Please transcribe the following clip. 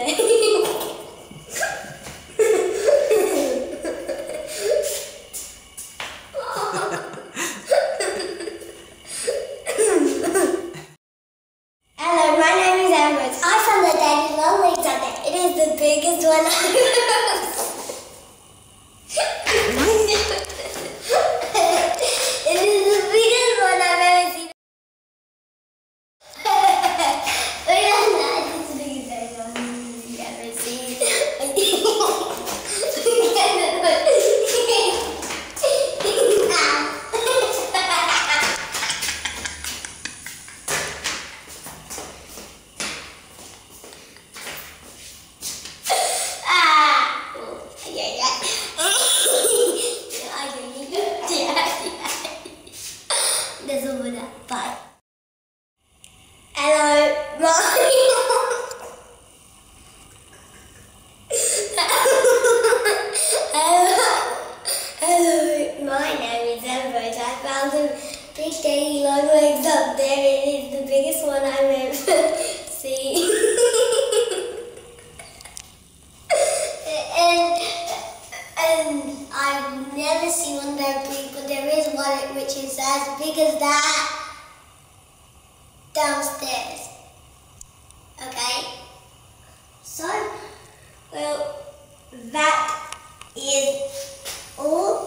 Hello, my name is Amber. I'm from the Daddy Long Legs Update. It is the biggest one It is the biggest one I've ever seen. Wait, I'm not. It's the biggest one you've ever seen. Ah! Oh, yeah, yeah. There's. Bye. Hello, Mario. Hello. Hello, my name is Ambrose. I big daddy long legs up there. It is the biggest one I've ever seen. and and I've never seen one that big, but there is one which is as big as that downstairs. Okay? So, well, that is all